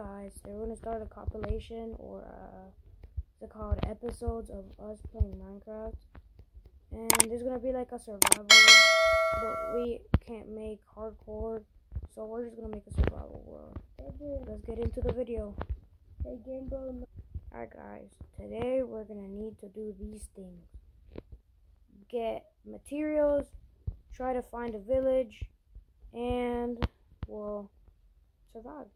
guys, we're gonna start a compilation or uh, what's it called episodes of us playing Minecraft, and there's gonna be like a survival, but we can't make hardcore, so we're just gonna make a survival world. Let's get into the video. Hey, game bro. Alright guys, today we're gonna need to do these things. Get materials, try to find a village, and we'll survive.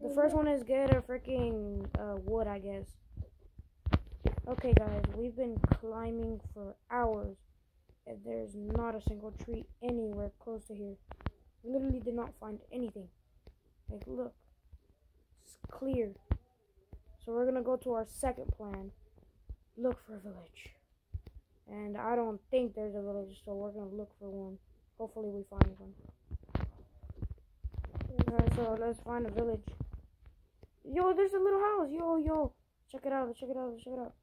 The first one is get a freaking uh, wood, I guess. Okay guys, we've been climbing for hours and there's not a single tree anywhere close to here. We literally did not find anything. Like look, it's clear. So we're gonna go to our second plan. Look for a village. And I don't think there's a village, so we're gonna look for one. Hopefully we find one. Alright, so let's find a village. Yo, there's a little house. Yo, yo. Check it out. Check it out. Check it out.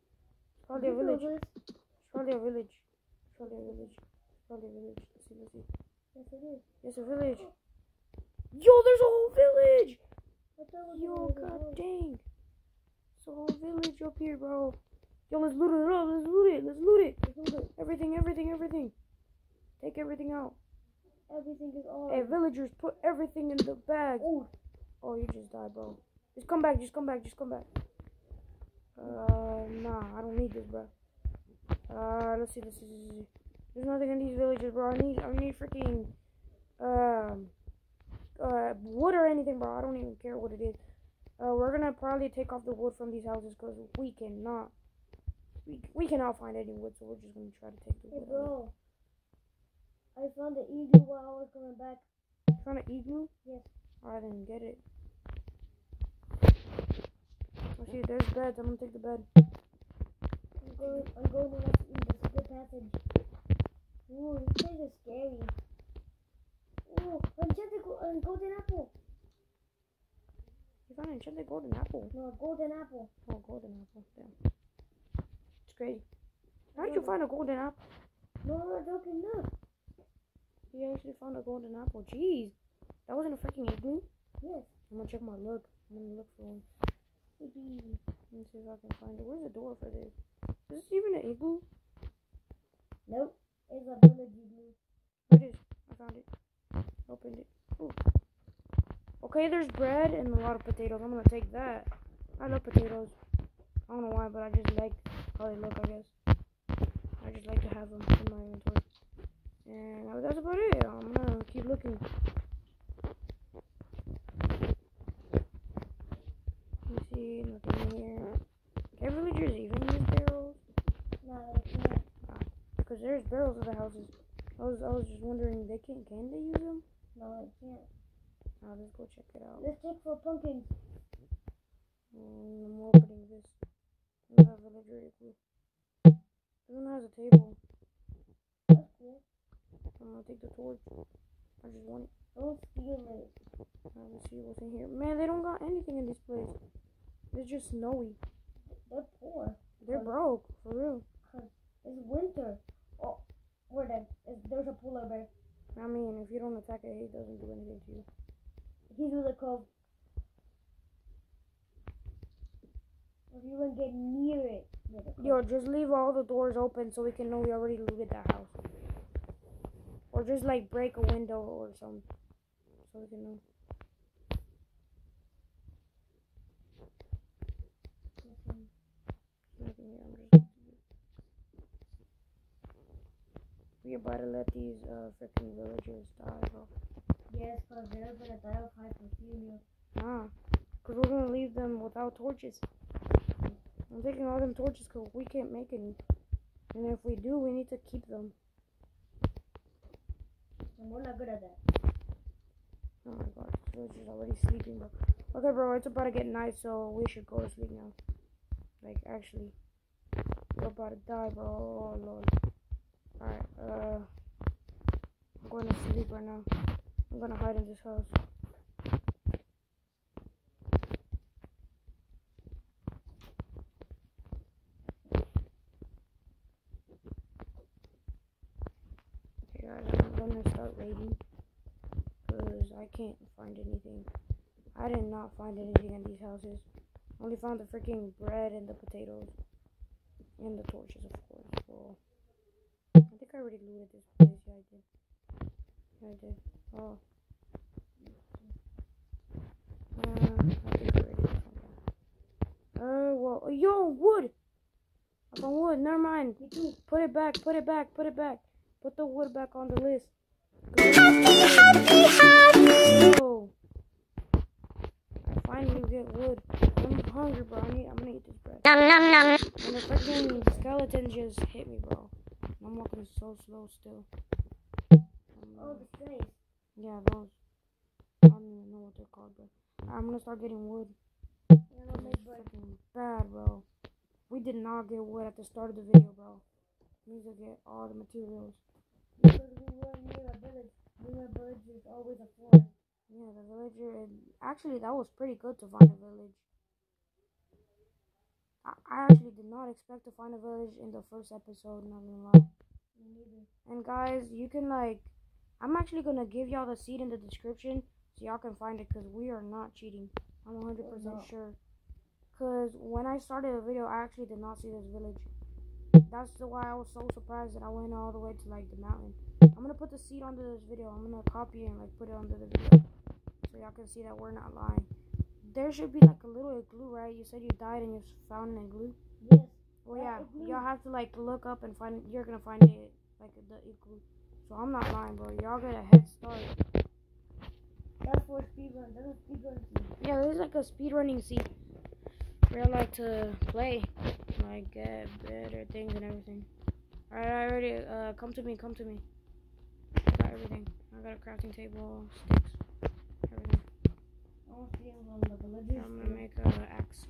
It's probably a village. It's probably a village. It's probably a village. It's probably a village. Let's see, let's see. Yes, it is. It's a village. Yo, there's a whole village. I thought it was Yo, god dang. It's a whole village up here, bro. Yo, let's loot it up. Let's loot it. Let's loot it. Let's do it. Everything, everything, everything. Take everything out. Everything is all. Hey, villagers, put everything in the bag. Oh, Oh, you just died, bro. Just come back. Just come back. Just come back. Uh, nah, I don't need this, bro. Uh, let's see. Let's see. Let's see. There's nothing in these villages, bro. I need, I need freaking, um, uh, wood or anything, bro. I don't even care what it is. Uh, we're gonna probably take off the wood from these houses because we cannot, we, we cannot find any wood, so we're just gonna try to take the wood. out. bro. I found the eagle while I was coming back. Found an igloo? Yes. I didn't get it. Oh, shoot, there's beds. I'm gonna take the bed. I'm going. I'm going to let you this good passage. Ooh, this place is scary. Ooh, enchanted go- uh, golden apple. You found an enchanted golden apple. No, golden apple. Oh, golden apple. Damn. It's crazy. How did you find a golden apple? No, no, joking. Look. You actually found a golden apple. Jeez. That wasn't a freaking igloo. Yes. I'm gonna check my look. I'm gonna look for one. Let me see if I can find it. Where's the door for this? Is this even an igloo? Nope. It's a village igloo. It is. I found it. Opened it. Ooh. Okay, there's bread and a lot of potatoes. I'm gonna take that. I love potatoes. I don't know why, but I just like how they look, I guess. I just like to have them in my inventory. And that's about it. I'm gonna keep looking. Me see, nothing here. Can villagers even use barrels? No, it's not. Because there's barrels in the houses. I was, I was just wondering, they can, can they use them? No, it can't. Let's go check it out. Let's check for pumpkins. Um, I'm opening this. I have villager igloo. This one has a table. That's cool. I'm gonna take the torch. I just want it. Oh, don't steal it. Let's see what's in here. Man, they don't got anything in this place. It's just snowy. They're poor. They're broke, for real. It's winter. Oh, where then? There's a polar bear. I mean, if you don't attack it, it doesn't do anything to you. He's with a cove. If you even get near it. Yo, just leave all the doors open so we can know we already looted that house. Or just like break a window or something. So we can know. Nothing here, I'm just. We about to let these uh freaking villagers die, bro. Yes, because they're gonna die of hypothermia. Ah, cause we're gonna leave them without torches. I'm taking all them torches cause we can't make any. And if we do, we need to keep them. We're not good at that. Oh my god, this villager's already sleeping, bro. Okay, bro, it's about to get night, so we should go to sleep now. Like, actually, we're about to die, bro. Oh lord. Alright, uh, I'm going to sleep right now. I'm gonna hide in this house. Okay, guys, I'm gonna start raiding because I can't find anything. I did not find anything in these houses. Only found the freaking bread and the potatoes. And the torches, of course. Well, I think I already looted this place. Yeah, I did. I did. Oh. Uh. Uh, well, yo, wood! I found wood. Never mind. Put it back. Put it back. Put it back. Put the wood back on the list. I finally get wood. I'm hungry, bro. I need, I'm gonna eat this bread. And the freaking skeleton just hit me, bro. I'm walking so slow still. Um, Oh, the strays. yeah, those. I don't even know what they're called, but I'm gonna start getting wood. And I'll It's make bread. freaking bad, bro. We did not get wood at the start of the video, bro. We need to get all the materials. Because we were near a village. Near a village, there's always a forest. Villager. And actually, that was pretty good to find a village. I, I actually did not expect to find a village in the first episode. Not gonna lie. And guys, you can like, I'm actually gonna give y'all the seed in the description so y'all can find it because we are not cheating. I'm 100% not. sure. Because when I started the video, I actually did not see this village. That's the why I was so surprised that I went all the way to like the mountain. I'm gonna put the seed under this video. I'm gonna copy it and like put it under the video so y'all can see that we're not lying. There should be like a little igloo, right? You said you died and you found an igloo. Yes. Well, Yeah, igloo. y'all have to like look up and find. You're gonna find it like the igloo. So I'm not lying, bro. Y'all get a head start. That's for speedrun. That's a speedrun team. Yeah, this is like a speedrunning seed. Where I like to play, like get better things and everything. Alright, I already. Uh, come to me. Come to me. I got everything. I got a crafting table, sticks, everything. I want to see him on the villagers. I'm gonna make a axe.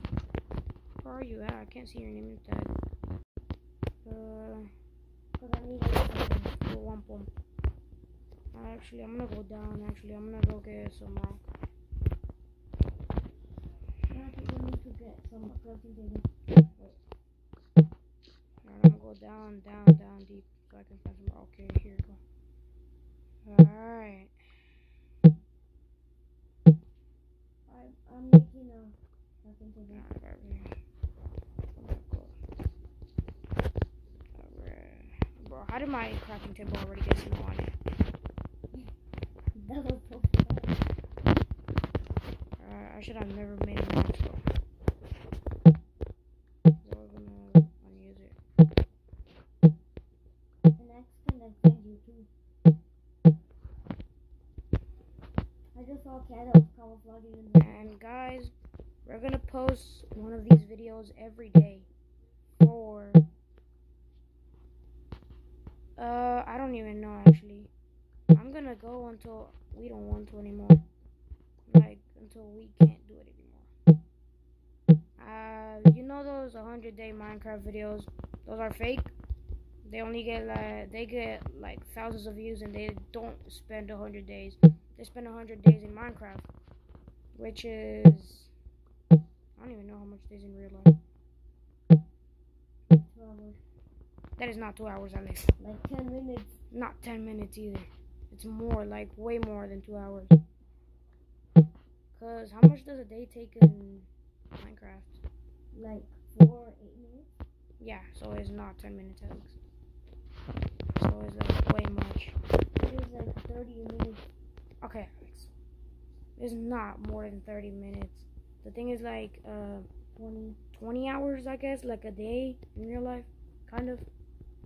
Where are you at? I can't see your name tag. Uh. Because I need everything. Go one pump. Actually, I'm gonna go down. Actually, I'm gonna go get some rock. I need to get some crafting. I'm gonna go down, down, down deep so I can find some. Okay, here you go. Alright. Bro, how did my crafting table already get snow on it? That was so fun. Alright, I should have never made an axe though. I was gonna unuse it. An axe can defend you too. I just saw a cat that was camouflaging in the And guys, we're gonna post one of these videos every day for uh I don't even know actually. I'm gonna go until we don't want to anymore. Like until we can't do it anymore. Uh you know those 100 day Minecraft videos? Those are fake. They only get like they get like thousands of views and they don't spend 100 days. They spend 100 days in Minecraft which is I don't even know how much days in real life. two hours. That is not two hours at least. Like 10 minutes. Not ten minutes either. It's more, like way more than two hours. Cause how much does a day take in Minecraft? Like 4, 8 minutes. Yeah, so it's not ten minutes at least. So it's like way much. It is like 30 minutes. Okay, Alex. It's not more than thirty minutes. The thing is like uh 20. 20 hours, I guess, like a day in real life, kind of,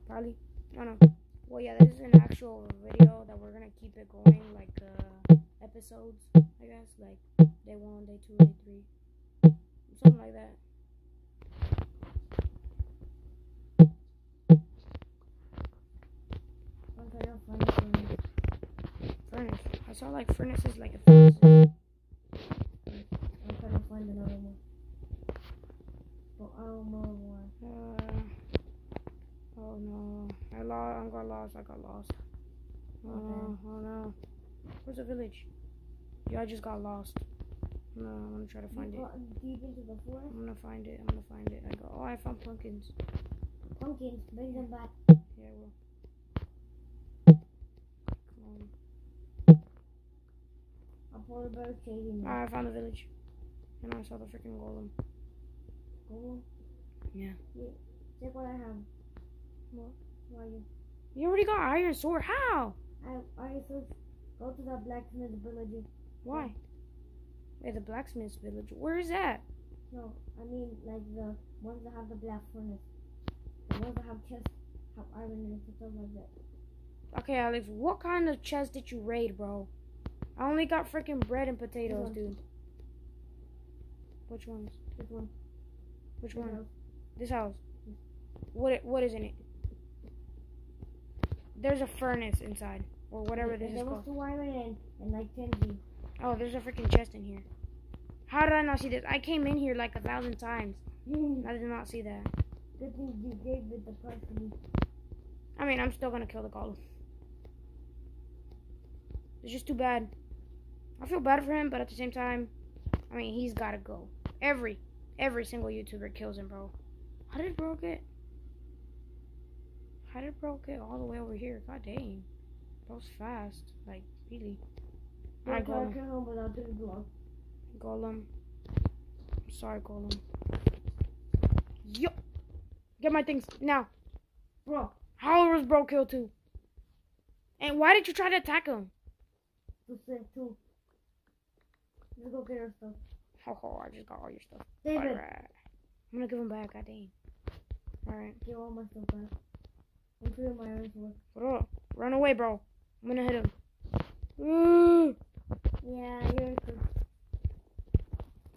probably. I don't know. Well, yeah, this is an actual video that we're gonna keep it going, like uh, episodes, I guess, like day one, day two, day three, something like that. Furnace. I saw like furnaces, like a furnace. Find another one. But I don't know why. Uh, oh no, I lost. I got lost. I got lost. Oh no! Oh no! Where's the village? Yeah, I just got lost. No, I'm gonna try to find you it. deep into the forest. I'm gonna find it. I'm gonna find it. I go. Oh, I found pumpkins. Pumpkins, bring them back. Yeah, I will. Come on. I'll pour Polar bear. Alright, I found the village. And I saw the freaking golem. Go. Yeah. yeah. Check what I have. What? Why you? You already got iron sword. How? I I said go to the blacksmith village. Why? Wait, the blacksmith's village. Where is that? No, I mean like the ones that have the black furnace. The ones that have chests have iron and stuff like that. Okay, Alex, what kind of chest did you raid, bro? I only got freaking bread and potatoes, dude. Which ones? This one. Which one? house. This house. What? What is in it? There's a furnace inside, or whatever And this is called. there was two iron and, like ten Oh, there's a freaking chest in here. How did I not see this? I came in here like a thousand times. I did not see that. Good thing you gave it the me. I mean, I'm still gonna kill the golem. It's just too bad. I feel bad for him, but at the same time, I mean, he's gotta go. Every, every single YouTuber kills him, bro. How did bro get? How did bro get all the way over here? God dang, bro's fast. Like really. Alright, Don't try to golem. kill him without doing block. Golem. I'm sorry, golem. Yo, get my things now. Bro, How was bro killed too? And why did you try to attack him? to say two. Let's go get our stuff. Oh, oh, I just got all your stuff. David, Alright. I'm gonna give him back, I dang. Alright. give all my stuff back. I'm sure my iron sword. What up? Run away, bro. I'm gonna hit him. Ooh. Yeah, you're good.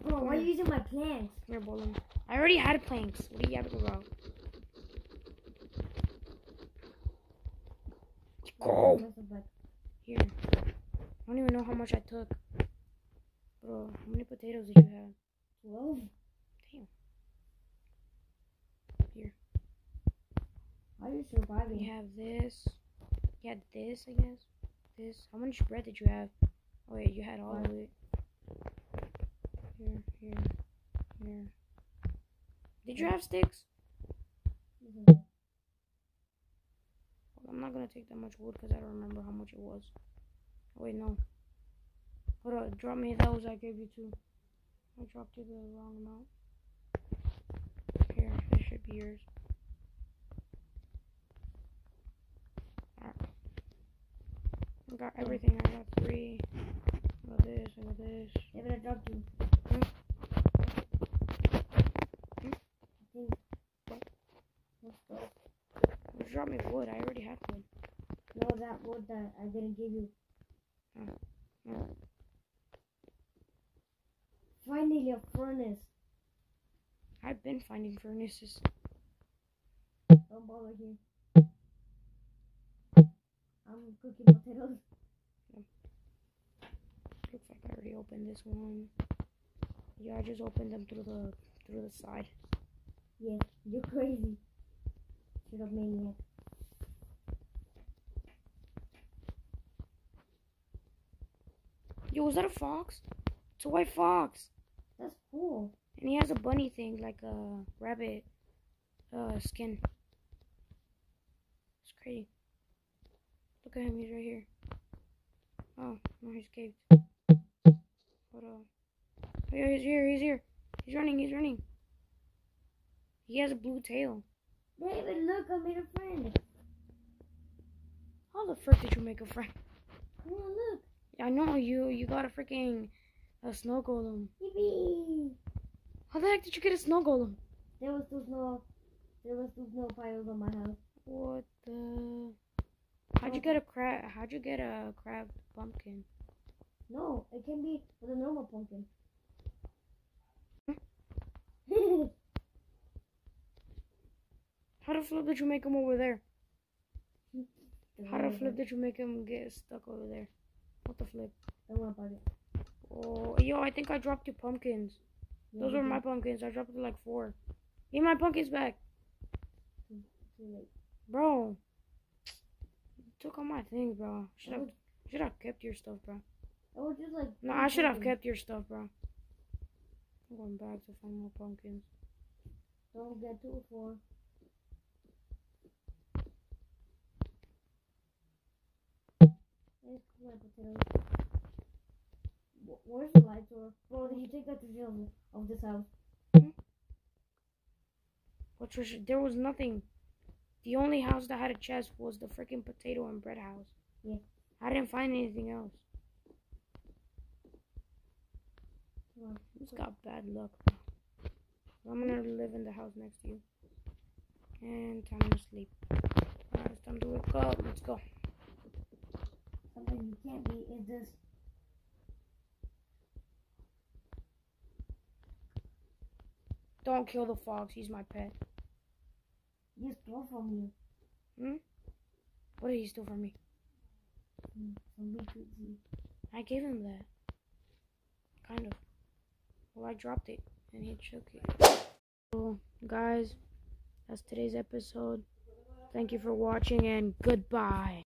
Bro, why are you using my planks? Here, Bolin. I already had planks. What are you yapping about? Go. My stuff. Here. I don't even know how much I took. Bro, how many potatoes did you have? Twelve? Damn. Here. How are you surviving? You have this. You had this, I guess. This. How much bread did you have? Oh wait, you had all of it. Here, here, here. Did you have sticks? Mhm. Well, I'm not gonna take that much wood because I don't remember how much it was. Oh, wait, no. Hold on, drop me those I gave you too. I dropped you the wrong amount. Here, this should be yours. Alright. I got everything. I got three. I got this, I got this. David, I dropped you. Hmm? I Hmm? What? What's that? You dropped me wood. I already had wood. No, that wood that I didn't give you. No. Finally, a furnace. I've been finding furnaces. Don't bother here. I'm cooking potatoes. Looks like I already opened this one. Yeah, I just opened them through the through the side. Yeah, you're crazy. Shut up, maniac. Yo, is that a fox? It's a white fox, That's cool. and he has a bunny thing like a rabbit uh skin. It's crazy. Look at him, he's right here. Oh, no, he's caved. Hold on. Oh, yeah, he's here, he's here. He's running, he's running. He has a blue tail. David, look, I made a friend. How the frick did you make a friend? Come on, look. I know you. You got a freaking a snow golem. Yippee! How the heck did you get a snow golem? There was two snow. There was two snow piles on my house. What the? How'd you get a crab? How'd you get a crab pumpkin? No, it can be with a normal pumpkin. How the flip did you make him over there? How the flip did you make him get stuck over there? What the flip? Don't worry about it. Oh, yo, I think I dropped your pumpkins. Those you were my pumpkins. I dropped like four. Give my pumpkins back, bro. You took all my things, bro. Should have should have kept your stuff, bro. was just like. No, I should have kept your stuff, bro. I'm going back to find more pumpkins. Don't get too far. Let's cook my potatoes. Wh- Where's the light door? Bro, did you take that treasure of, of this house? Hmm? What treasure? There was nothing. The only house that had a chest was the freaking potato and bread house. Yeah. I didn't find anything else. Well, Who's got bad luck? I'm gonna live in the house next to you. And time to sleep. Alright, it's time to wake up. Let's go. Something you can't beat is this. Don't kill the fox. He's my pet. He stole from you. Hmm? What did he steal from me? Some, some weak. I gave him that. Kind of. Well, I dropped it and he took it. So, guys, that's today's episode. Thank you for watching and goodbye.